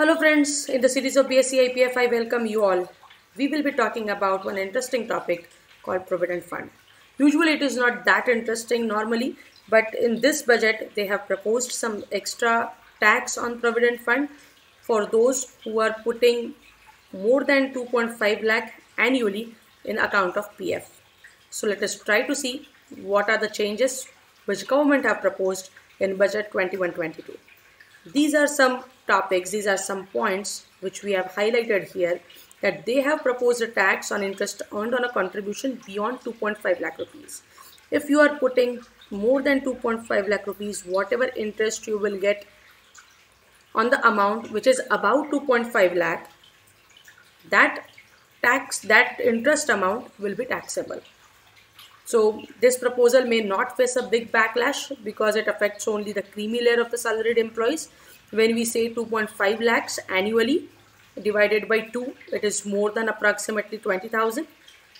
Hello friends, in the series of BSE IPF I welcome you all. We will be talking about one interesting topic called Provident Fund. Usually it is not that interesting normally, but in this budget they have proposed some extra tax on Provident Fund for those who are putting more than 2.5 lakh annually in account of PF. So let us try to see what are the changes which government have proposed in budget 21-22. These are some topics, these are some points which we have highlighted here that they have proposed a tax on interest earned on a contribution beyond 2.5 lakh rupees. If you are putting more than 2.5 lakh rupees, whatever interest you will get on the amount which is about 2.5 lakh, that tax, that interest amount will be taxable. So this proposal may not face a big backlash because it affects only the creamy layer of the salaried employees. When we say 2.5 lakhs annually divided by 2, it is more than approximately 20,000.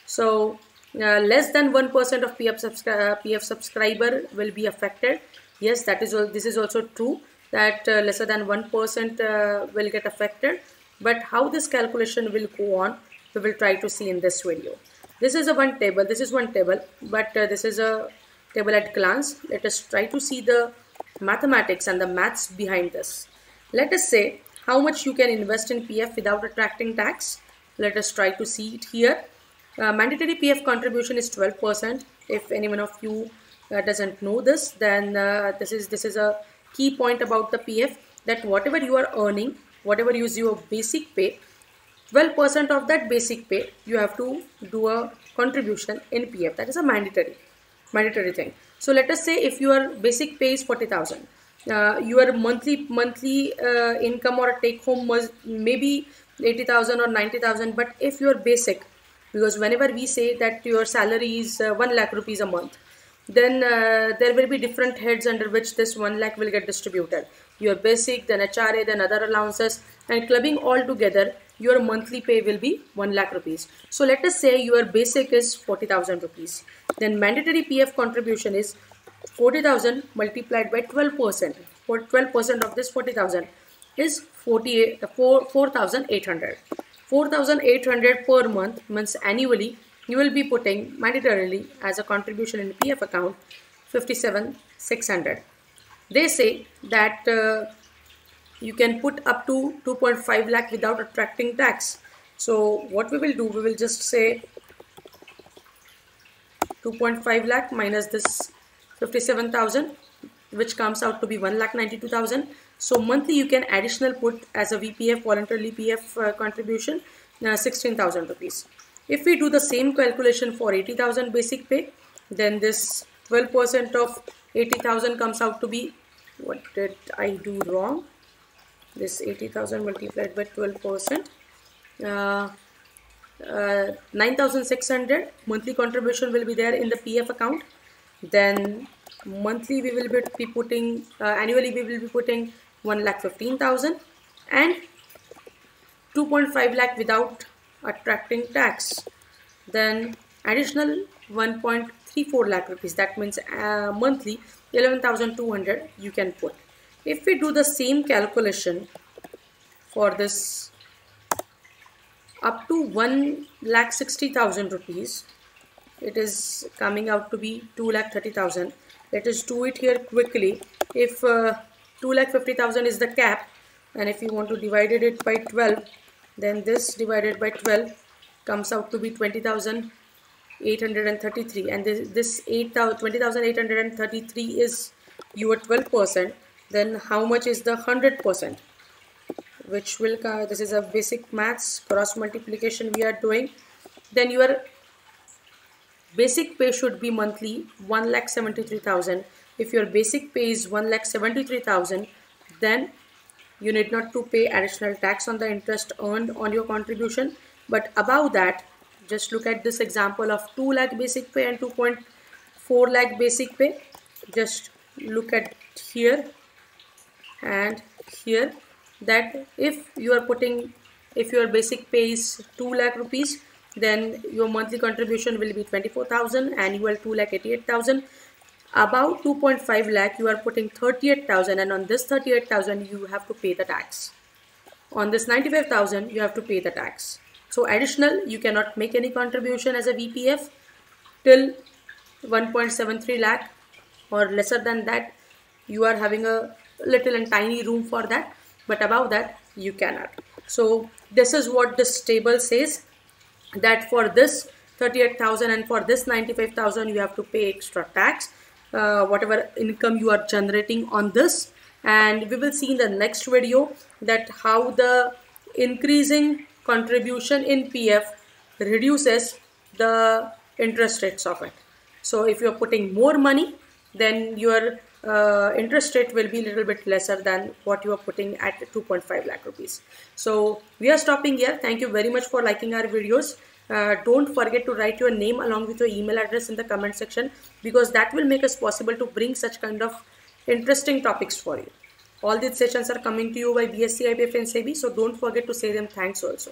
So uh, less than 1% of PF, subscri uh, PF subscriber will be affected. Yes, that is. This is also true that uh, lesser than 1% uh, will get affected. But how this calculation will go on, we will try to see in this video this is a one table this is one table but uh, this is a table at glance let us try to see the mathematics and the maths behind this let us say how much you can invest in PF without attracting tax. Let us try to see it here. Uh, mandatory PF contribution is 12% if anyone of you uh, doesn't know this then uh, this is this is a key point about the PF that whatever you are earning whatever is your basic pay 12% of that basic pay you have to do a contribution in PF that is a mandatory mandatory thing. So let us say if your basic pay is 40,000 uh, your monthly monthly uh, income or take home was maybe 80,000 or 90,000 but if your basic because whenever we say that your salary is uh, 1 lakh rupees a month then uh, there will be different heads under which this 1 lakh will get distributed your basic then HRA then other allowances and clubbing all together your monthly pay will be 1 lakh rupees. So let us say your basic is 40,000 rupees. Then mandatory PF contribution is 40,000 multiplied by 12%. For 12% of this 40,000 is 4,800. 4,800 per month means annually you will be putting mandatorily as a contribution in PF account 57,600. They say that uh, you can put up to 2.5 lakh without attracting tax so what we will do we will just say 2.5 lakh minus this 57,000 which comes out to be 1 lakh 92,000 so monthly you can additional put as a VPF voluntarily PF uh, contribution uh, 16,000 rupees. If we do the same calculation for 80,000 basic pay then this 12% of 80,000 comes out to be what did I do wrong? This 80,000 multiplied by 12 percent uh, uh, 9600 monthly contribution will be there in the PF account then monthly we will be putting uh, annually we will be putting 1 lakh 15,000 and 2.5 lakh without attracting tax. Then additional 1.34 lakh rupees that means uh, monthly 11,200 you can put. If we do the same calculation for this up to 1 lakh 60,000 rupees it is coming out to be 2 lakh 30,000 let us do it here quickly. If uh, 2 lakh 50,000 is the cap and if you want to divide it by 12 then this divided by 12 comes out to be 20,833 and this, this 20,833 is your 12 percent. Then how much is the 100% which will this is a basic maths cross multiplication we are doing. Then your basic pay should be monthly 1 lakh 73,000 if your basic pay is 1 lakh 73,000 then you need not to pay additional tax on the interest earned on your contribution. But above that just look at this example of 2 lakh basic pay and 2.4 lakh basic pay. Just look at here and here that if you are putting if your basic pay is 2 lakh rupees then your monthly contribution will be 24,000 annual 2 lakh 88,000 about 2.5 lakh you are putting 38,000 and on this 38,000 you have to pay the tax on this 95,000 you have to pay the tax. So additional you cannot make any contribution as a VPF till 1.73 lakh or lesser than that you are having a little and tiny room for that but above that you cannot. So this is what this table says that for this 38,000 and for this 95,000 you have to pay extra tax uh, whatever income you are generating on this and we will see in the next video that how the increasing contribution in PF reduces the interest rates of it. So if you are putting more money then your uh, interest rate will be a little bit lesser than what you are putting at 2.5 lakh rupees. So we are stopping here. Thank you very much for liking our videos. Uh, don't forget to write your name along with your email address in the comment section because that will make us possible to bring such kind of interesting topics for you. All these sessions are coming to you by BSE IPF and SEBI so don't forget to say them thanks also.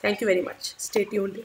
Thank you very much. Stay tuned.